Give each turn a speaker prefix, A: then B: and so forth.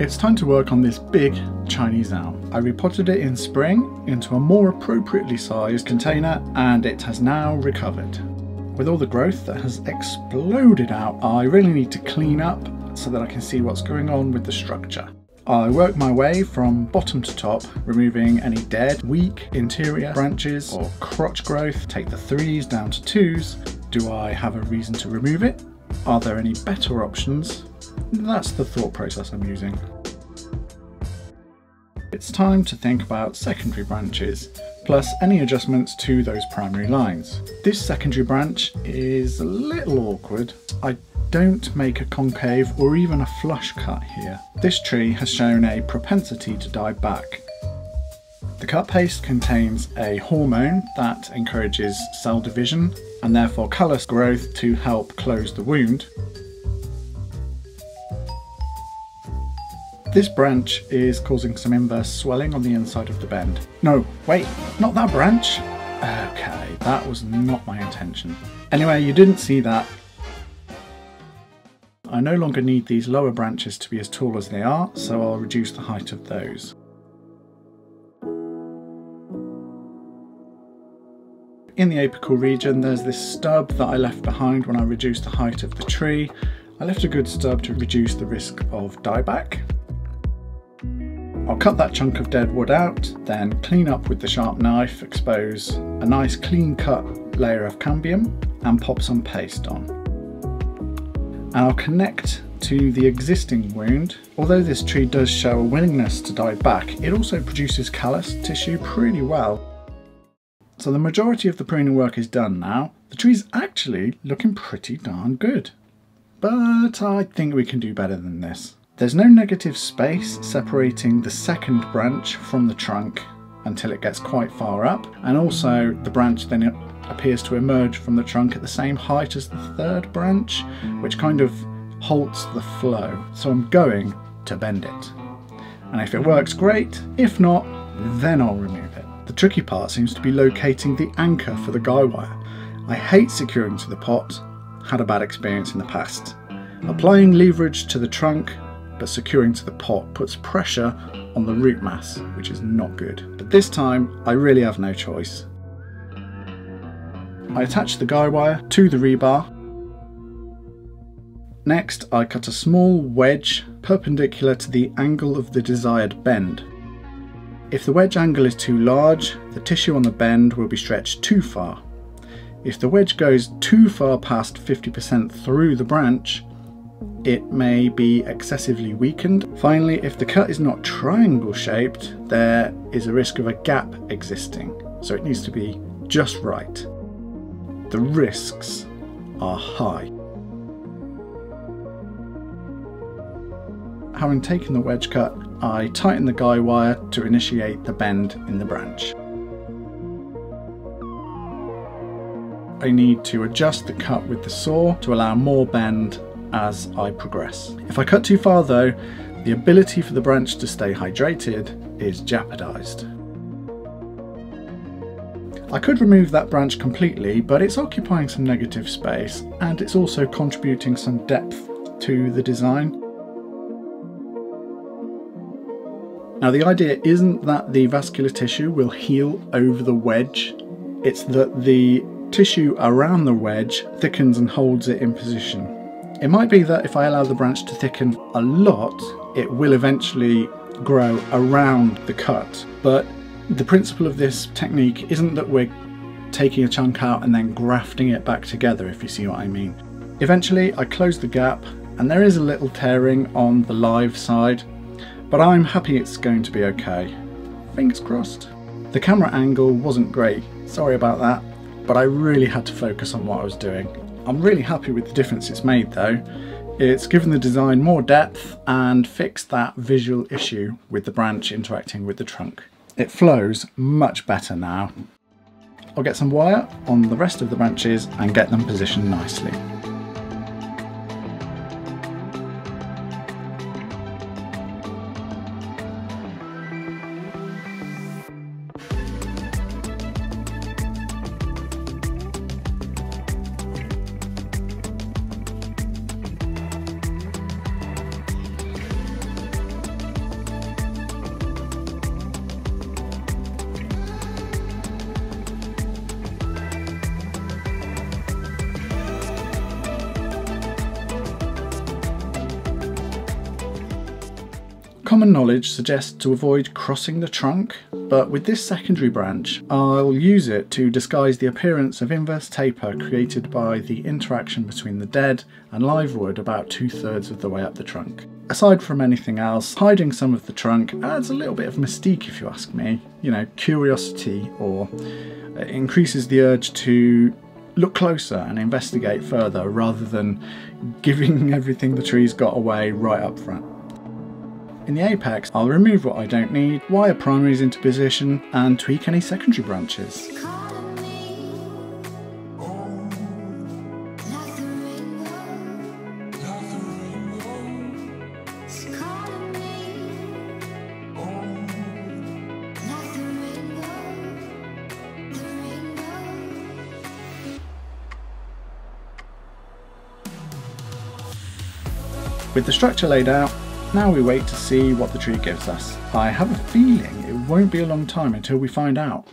A: It's time to work on this big Chinese elm. I repotted it in spring into a more appropriately sized container and it has now recovered. With all the growth that has exploded out, I really need to clean up so that I can see what's going on with the structure. I work my way from bottom to top, removing any dead, weak interior branches or crotch growth, take the threes down to twos. Do I have a reason to remove it? Are there any better options? That's the thought process I'm using. It's time to think about secondary branches, plus any adjustments to those primary lines. This secondary branch is a little awkward. I don't make a concave or even a flush cut here. This tree has shown a propensity to die back. The cut paste contains a hormone that encourages cell division and therefore callus growth to help close the wound, This branch is causing some inverse swelling on the inside of the bend. No, wait, not that branch. Okay, that was not my intention. Anyway, you didn't see that. I no longer need these lower branches to be as tall as they are, so I'll reduce the height of those. In the apical region, there's this stub that I left behind when I reduced the height of the tree. I left a good stub to reduce the risk of dieback. I'll cut that chunk of dead wood out, then clean up with the sharp knife, expose a nice clean cut layer of cambium and pop some paste on. And I'll connect to the existing wound. Although this tree does show a willingness to die back, it also produces callus tissue pretty well. So the majority of the pruning work is done now. The tree's actually looking pretty darn good. But I think we can do better than this. There's no negative space separating the second branch from the trunk until it gets quite far up and also the branch then appears to emerge from the trunk at the same height as the third branch which kind of halts the flow so I'm going to bend it and if it works great if not then I'll remove it. The tricky part seems to be locating the anchor for the guy wire. I hate securing to the pot, had a bad experience in the past. Applying leverage to the trunk but securing to the pot puts pressure on the root mass, which is not good. But this time, I really have no choice. I attach the guy wire to the rebar. Next, I cut a small wedge perpendicular to the angle of the desired bend. If the wedge angle is too large, the tissue on the bend will be stretched too far. If the wedge goes too far past 50% through the branch, it may be excessively weakened. Finally, if the cut is not triangle shaped, there is a risk of a gap existing, so it needs to be just right. The risks are high. Having taken the wedge cut, I tighten the guy wire to initiate the bend in the branch. I need to adjust the cut with the saw to allow more bend as I progress. If I cut too far though, the ability for the branch to stay hydrated is jeopardized. I could remove that branch completely, but it's occupying some negative space and it's also contributing some depth to the design. Now the idea isn't that the vascular tissue will heal over the wedge, it's that the tissue around the wedge thickens and holds it in position. It might be that if I allow the branch to thicken a lot, it will eventually grow around the cut. But the principle of this technique isn't that we're taking a chunk out and then grafting it back together, if you see what I mean. Eventually, I close the gap and there is a little tearing on the live side, but I'm happy it's going to be okay. Fingers crossed. The camera angle wasn't great, sorry about that, but I really had to focus on what I was doing. I'm really happy with the difference it's made though. It's given the design more depth and fixed that visual issue with the branch interacting with the trunk. It flows much better now. I'll get some wire on the rest of the branches and get them positioned nicely. Common knowledge suggests to avoid crossing the trunk, but with this secondary branch, I'll use it to disguise the appearance of inverse taper created by the interaction between the dead and live wood about two thirds of the way up the trunk. Aside from anything else, hiding some of the trunk adds a little bit of mystique if you ask me, you know, curiosity or uh, increases the urge to look closer and investigate further rather than giving everything the tree's got away right up front. In the apex, I'll remove what I don't need, wire primaries into position, and tweak any secondary branches. With the structure laid out, now we wait to see what the tree gives us. I have a feeling it won't be a long time until we find out.